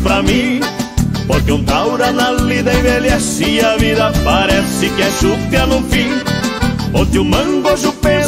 pra mim. Porque um taura na lida envelhece e a vida parece que é chupia no fim. Onde o mango, o penso